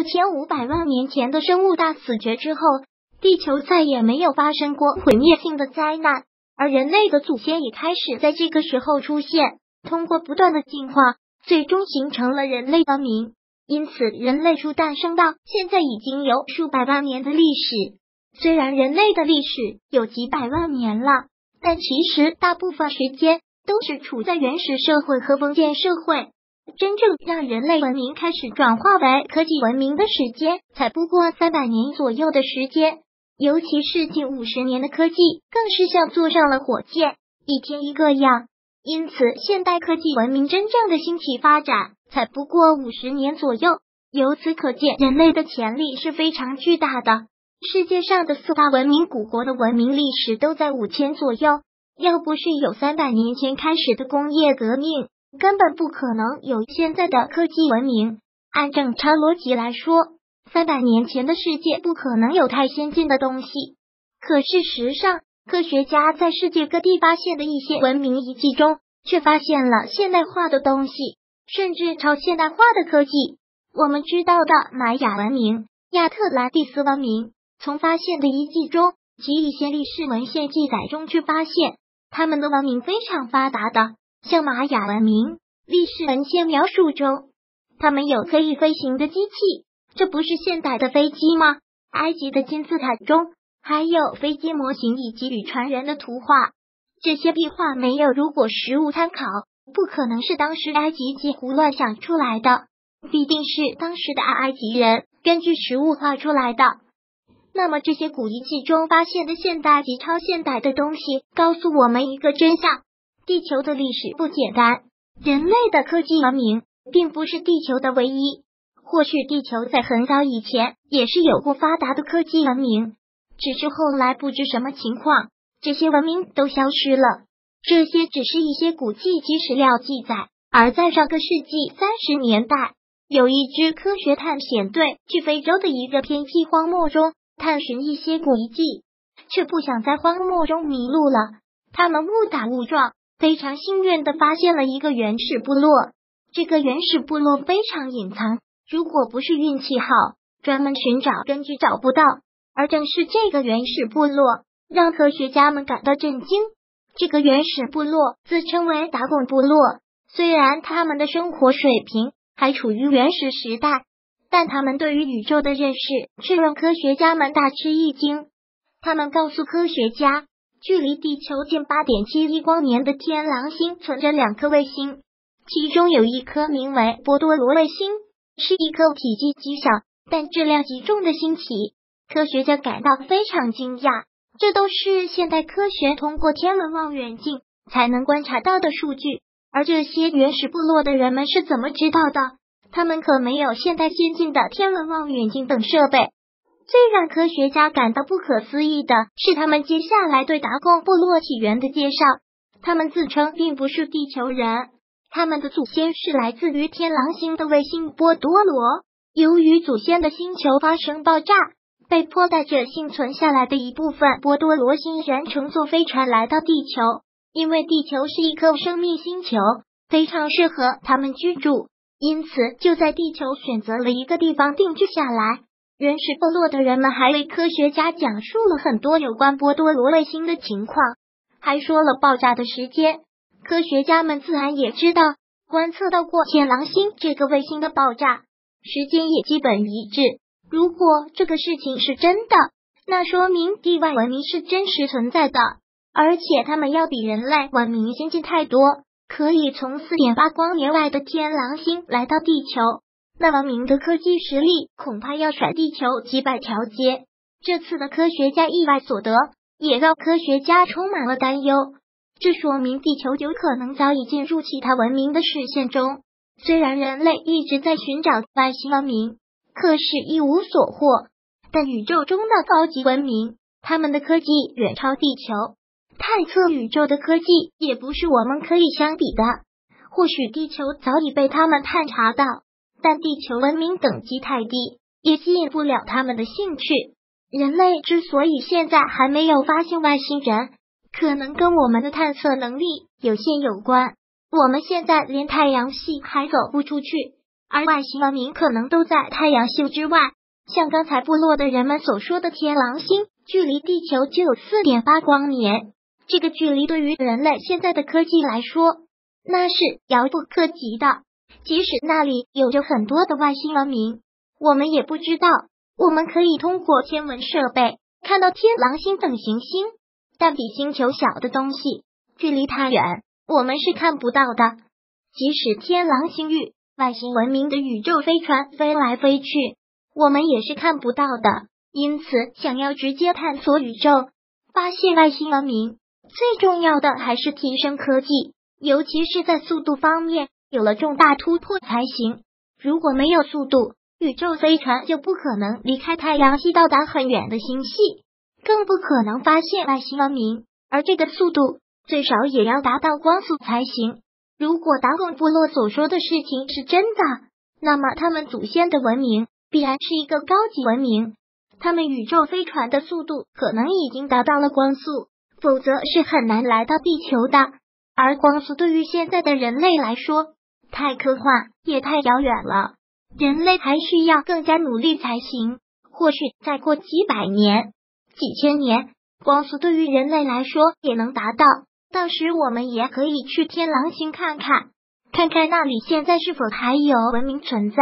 六千五百万年前的生物大死绝之后，地球再也没有发生过毁灭性的灾难，而人类的祖先也开始在这个时候出现。通过不断的进化，最终形成了人类文明。因此，人类从诞生到现在已经有数百万年的历史。虽然人类的历史有几百万年了，但其实大部分时间都是处在原始社会和封建社会。真正让人类文明开始转化为科技文明的时间，才不过三百年左右的时间。尤其是近五十年的科技，更是像坐上了火箭，一天一个样。因此，现代科技文明真正的兴起发展，才不过五十年左右。由此可见，人类的潜力是非常巨大的。世界上的四大文明古国的文明历史都在五千左右，要不是有三百年前开始的工业革命，根本不可能有现在的科技文明。按正常逻辑来说，三百年前的世界不可能有太先进的东西。可事实上，科学家在世界各地发现的一些文明遗迹中，却发现了现代化的东西，甚至超现代化的科技。我们知道的玛雅文明、亚特兰蒂斯文明。从发现的遗迹中及一些历史文献记载中去发现，他们的文明非常发达的。像玛雅文明，历史文献描述中，他们有可以飞行的机器，这不是现代的飞机吗？埃及的金字塔中还有飞机模型以及与船人的图画，这些壁画没有如果实物参考，不可能是当时埃及几胡乱想出来的，必定是当时的埃及人根据实物画出来的。那么，这些古遗迹中发现的现代及超现代的东西，告诉我们一个真相：地球的历史不简单。人类的科技文明并不是地球的唯一。或许地球在很早以前也是有过发达的科技文明，只是后来不知什么情况，这些文明都消失了。这些只是一些古迹及史料记载。而在上个世纪三十年代，有一支科学探险队去非洲的一个偏僻荒漠中。探寻一些古遗迹，却不想在荒漠中迷路了。他们误打误撞，非常幸运的发现了一个原始部落。这个原始部落非常隐藏，如果不是运气好，专门寻找根据找不到。而正是这个原始部落，让科学家们感到震惊。这个原始部落自称为达贡部落，虽然他们的生活水平还处于原始时代。但他们对于宇宙的认识却让科学家们大吃一惊。他们告诉科学家，距离地球近八点七亿光年的天狼星存着两颗卫星，其中有一颗名为波多罗卫星，是一颗体积极小但质量极重的星体。科学家感到非常惊讶，这都是现代科学通过天文望远镜才能观察到的数据。而这些原始部落的人们是怎么知道的？他们可没有现代先进的天文望远镜等设备。最让科学家感到不可思议的是，他们接下来对达贡部落起源的介绍。他们自称并不是地球人，他们的祖先是来自于天狼星的卫星波多罗。由于祖先的星球发生爆炸，被迫带着幸存下来的一部分波多罗星人乘坐飞船来到地球，因为地球是一颗生命星球，非常适合他们居住。因此，就在地球选择了一个地方定居下来。原始部落的人们还为科学家讲述了很多有关波多罗卫星的情况，还说了爆炸的时间。科学家们自然也知道，观测到过天狼星这个卫星的爆炸时间也基本一致。如果这个事情是真的，那说明地外文明是真实存在的，而且他们要比人类文明先进太多。可以从四点八光年外的天狼星来到地球，那文明的科技实力恐怕要甩地球几百条街。这次的科学家意外所得，也让科学家充满了担忧。这说明地球有可能早已进入其他文明的视线中。虽然人类一直在寻找外星文明，可是一无所获。但宇宙中的高级文明，他们的科技远超地球。探测宇宙的科技也不是我们可以相比的。或许地球早已被他们探查到，但地球文明等级太低，也吸引不了他们的兴趣。人类之所以现在还没有发现外星人，可能跟我们的探测能力有限有关。我们现在连太阳系还走不出去，而外星文明可能都在太阳系之外。像刚才部落的人们所说的天狼星，距离地球就有四点八光年。这个距离对于人类现在的科技来说，那是遥不可及的。即使那里有着很多的外星文明，我们也不知道。我们可以通过天文设备看到天狼星等行星，但比星球小的东西，距离太远，我们是看不到的。即使天狼星域外星文明的宇宙飞船飞来飞去。我们也是看不到的，因此想要直接探索宇宙、发现外星文明，最重要的还是提升科技，尤其是在速度方面有了重大突破才行。如果没有速度，宇宙飞船就不可能离开太阳系到达很远的星系，更不可能发现外星文明。而这个速度最少也要达到光速才行。如果达贡部落所说的事情是真的，那么他们祖先的文明。必然是一个高级文明，他们宇宙飞船的速度可能已经达到了光速，否则是很难来到地球的。而光速对于现在的人类来说，太科幻也太遥远了，人类还需要更加努力才行。或许再过几百年、几千年，光速对于人类来说也能达到，到时我们也可以去天狼星看看，看看那里现在是否还有文明存在。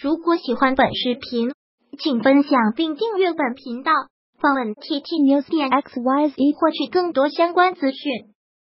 如果喜欢本视频，请分享并订阅本频道，访问 tt news 点 xyz 获取更多相关资讯。